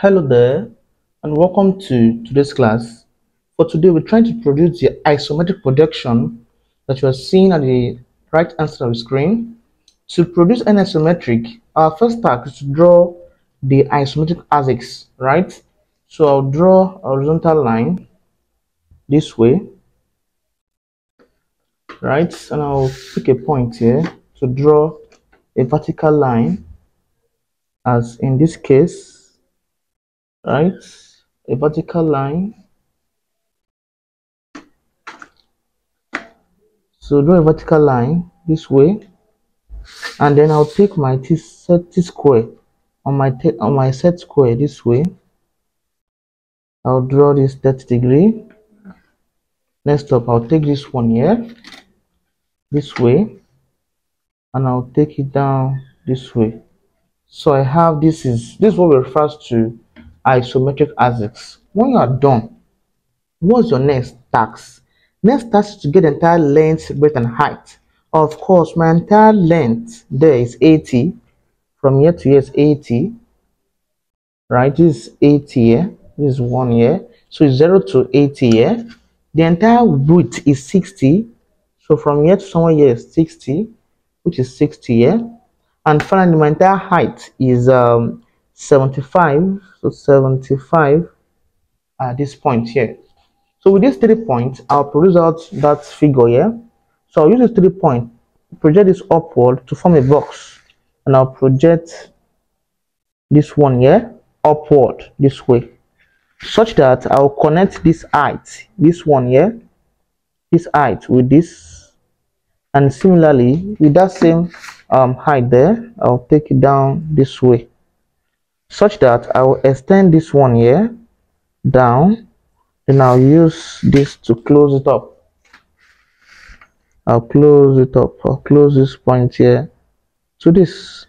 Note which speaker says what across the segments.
Speaker 1: Hello there and welcome to today's class. For today we're trying to produce the isometric projection that you are seeing at the right hand side of the screen. To produce an isometric, our first task is to draw the isometric axis, right? So I'll draw a horizontal line this way, right? And I'll pick a point here to draw a vertical line as in this case right? A vertical line. So draw a vertical line this way. And then I'll take my t set t square on my on my set square this way. I'll draw this 30 degree. Next up I'll take this one here this way. And I'll take it down this way. So I have this is this is what refers to isometric axis. When you are done, what's your next task? Next task is to get the entire length, breadth, and height. Of course, my entire length there is 80. From here to here is 80. Right, this is 80 here. This is one here. So it's 0 to 80 here. The entire width is 60. So from here to somewhere here is 60, which is 60 here. And finally, my entire height is um, 75 so 75 at this point here. So with these three points i'll produce out that figure here. So i'll use this three point project this upward to form a box and i'll project this one here upward this way such that i'll connect this height this one here this height with this and similarly with that same um, height there i'll take it down this way such that I will extend this one here down and I'll use this to close it up. I'll close it up. I'll close this point here to this.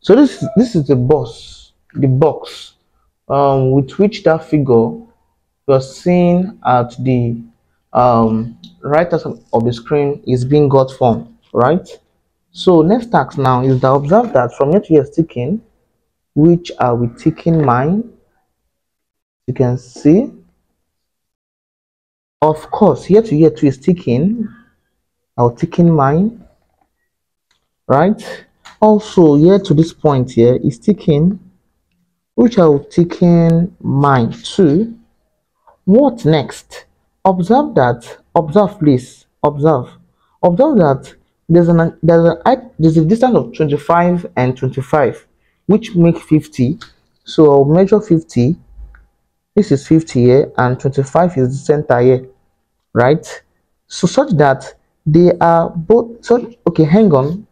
Speaker 1: So this this is the box the box um, with which that figure you're seeing at the um, right side of the screen is being got from right? So next task now is to observe that from here to here sticking which are we taking mine you can see. Of course here to here to is ticking i'll mine right? Also here to this point here is ticking which i'll taking mine too what next? Observe that observe please observe. Observe that there's an there's a there's a distance of 25 and 25 which make 50 so I'll measure 50 this is 50 here and 25 is the center here right? So such that they are both such okay hang on.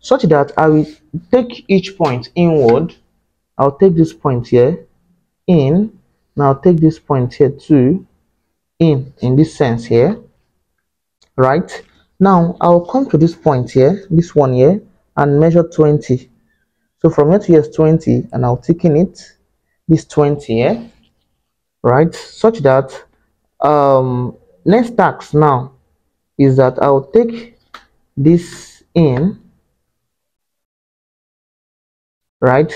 Speaker 1: Such that I will take each point inward. I'll take this point here in now take this point here too in in this sense here right? Now I'll come to this point here this one here and measure 20 so from here to here is 20 and I'll take in it this 20 here, right? Such that um, next task now is that I'll take this in, right?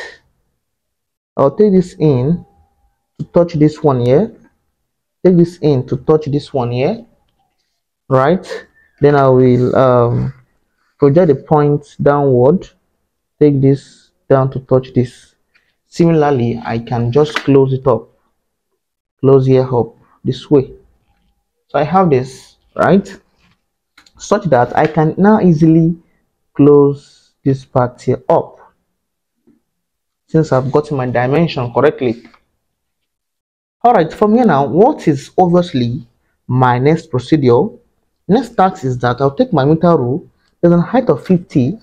Speaker 1: I'll take this in to touch this one here, take this in to touch this one here, right? Then I will um, project the point downward, take this down to touch this. Similarly i can just close it up. Close here up this way. So i have this right? Such that i can now easily close this part here up. Since i've gotten my dimension correctly. All right from here now what is obviously my next procedure? Next task is that i'll take my meter rule. There's a height of 50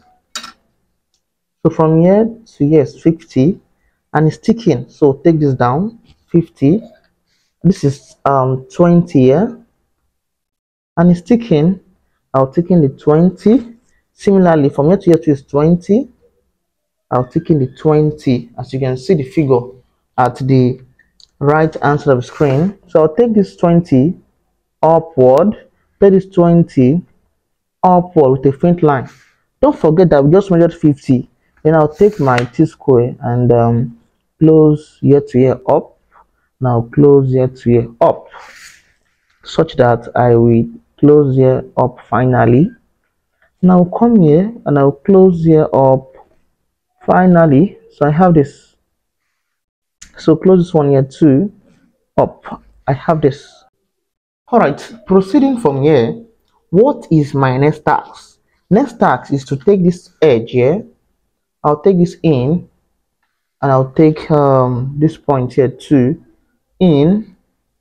Speaker 1: so from here to here is 50 and it's ticking. So take this down 50 this is um 20 here and it's ticking. I'll take in the 20 similarly from here to here to is 20 i'll take in the 20 as you can see the figure at the right hand side of the screen. So i'll take this 20 upward. Take this 20 upward with a faint line. Don't forget that we just measured 50 then I'll take my t-square and um, close here to here up. Now close here to here up such that I will close here up finally. Now come here and I'll close here up finally. So I have this. So close this one here too up. I have this. All right proceeding from here what is my next task? Next task is to take this edge here I'll take this in and I'll take um, this point here too. In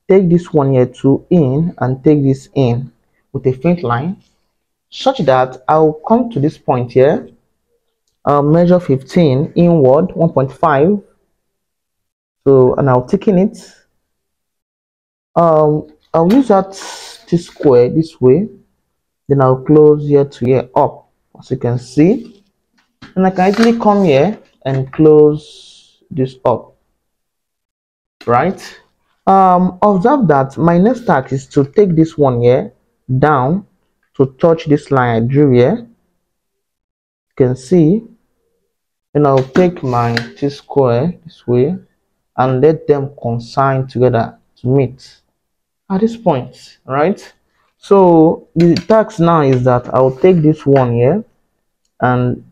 Speaker 1: take this one here too in and take this in with a faint line such that I'll come to this point here I'll measure 15 inward 1.5 so and I'll take in it. Um I'll use that this square this way. Then I'll close here to here up. As you can see and I can easily come here and close this up. Right? Um observe that my next task is to take this one here down to touch this line I drew here. You can see. And I'll take my T square this way and let them consign together to meet at this point right? So the task now is that I'll take this one here and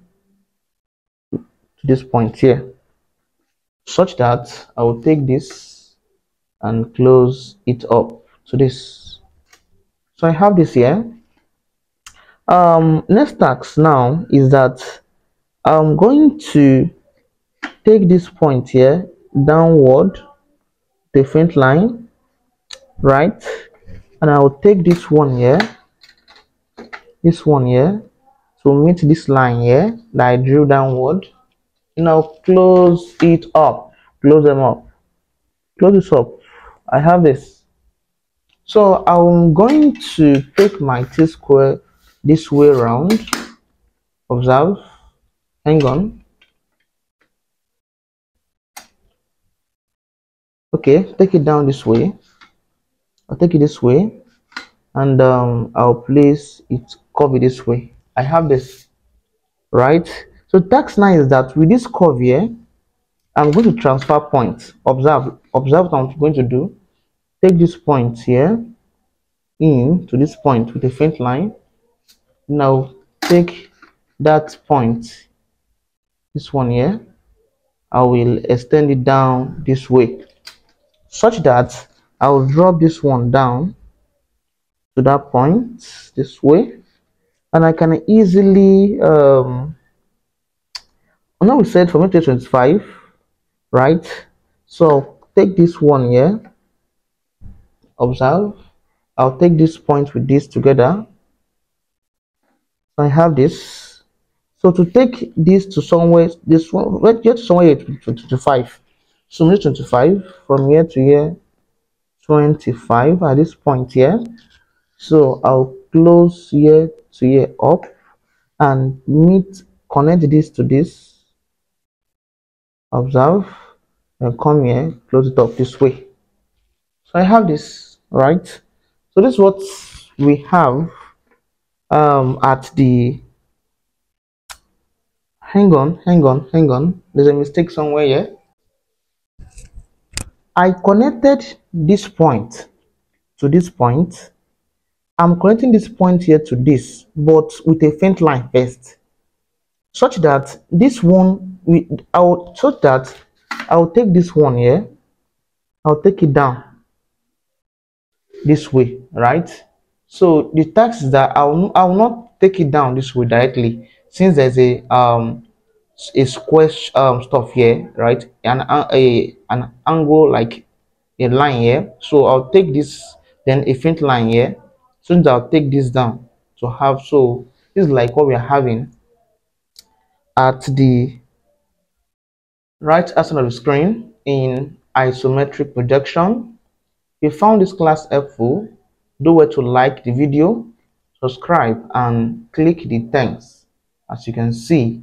Speaker 1: this point here such that I will take this and close it up to this. So I have this here. Um next task now is that I'm going to take this point here downward different line right? And I'll take this one here this one here to meet this line here that I drew downward now close it up. Close them up. Close this up. I have this. So I'm going to take my t-square this way around observe. Hang on. Okay take it down this way. I'll take it this way. And um, I'll place it cover this way. I have this right so task now is that with this curve here I'm going to transfer points. Observe observe what I'm going to do. Take this point here in to this point with a faint line. Now take that point this one here. I will extend it down this way such that I will drop this one down to that point this way. And I can easily um now we said from 2025 right? So take this one here. Observe. I'll take this point with this together. I have this. So to take this to somewhere this one let's get somewhere to 25 so 25 from here to here 25 at this point here. So I'll close here to here up and meet connect this to this observe and come here close it up this way. So I have this right? So this is what we have um, at the hang on hang on hang on. There's a mistake somewhere here. I connected this point to this point. I'm connecting this point here to this but with a faint line first such that this one we I'll such that I'll take this one here. I'll take it down this way right? So the is that I will, I will not take it down this way directly since there's a um a square um stuff here right? And a an angle like a line here. So I'll take this then a faint line here. So I'll take this down to have so this is like what we're having at the right side of the screen in isometric projection if you found this class helpful do well to like the video subscribe and click the thanks as you can see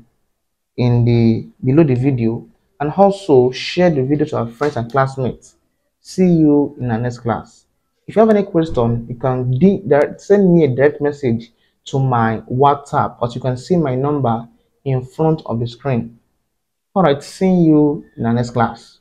Speaker 1: in the below the video. And also share the video to our friends and classmates. See you in our next class. If you have any question you can send me a direct message to my whatsapp as you can see my number in front of the screen all right, see you in the next class.